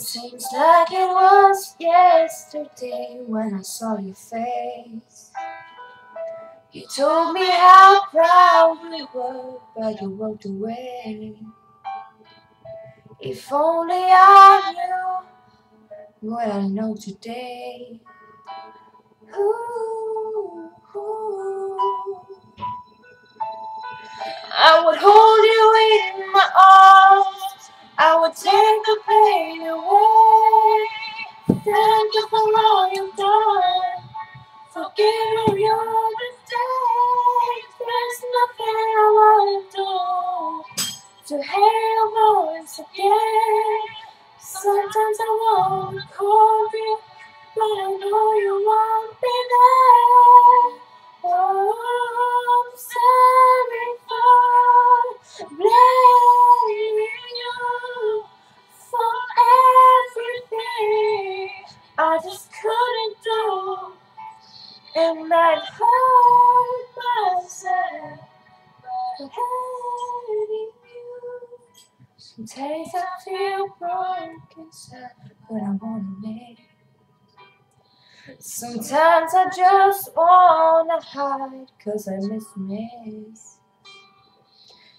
seems like it was yesterday when I saw your face. You told me how proud we were, but you walked away. If only I knew what I know today. There's nothing I do to again. Sometimes I want to call you, but I know you won't be there. Oh, blaming you for everything I just couldn't do, and I hurt myself hating you. Sometimes I feel broken but I wanna make. Sometimes I just wanna hide, cause I miss miss.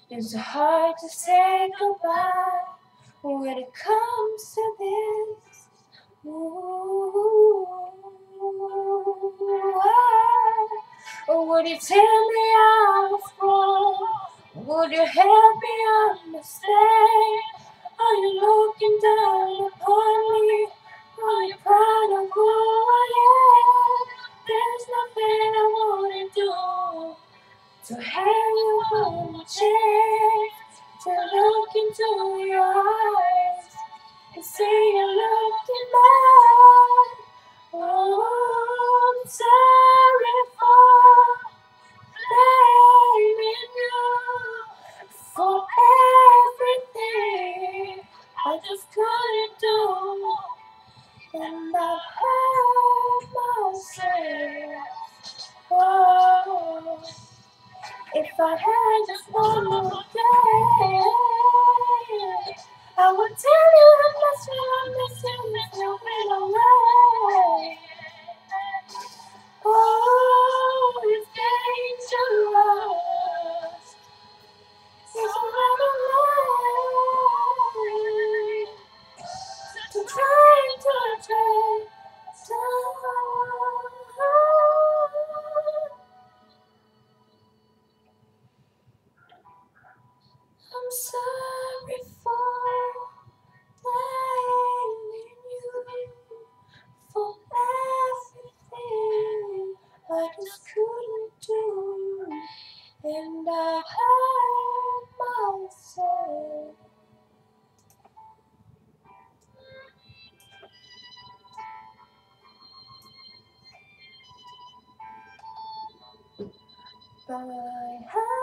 It's hard to say goodbye when it comes to this. Ooh, Would you tell me I was wrong? Would you help me understand? Are you looking down upon me? Are you proud of who I am? There's nothing I wanna do to have you hold my chest, to look into your eyes and say you look in. And I hurt myself. Oh, if I had just one more day, I would tell you miss you, I miss you, miss you right away. Oh, it's dangerous. It's running away to try to time. I'm sorry By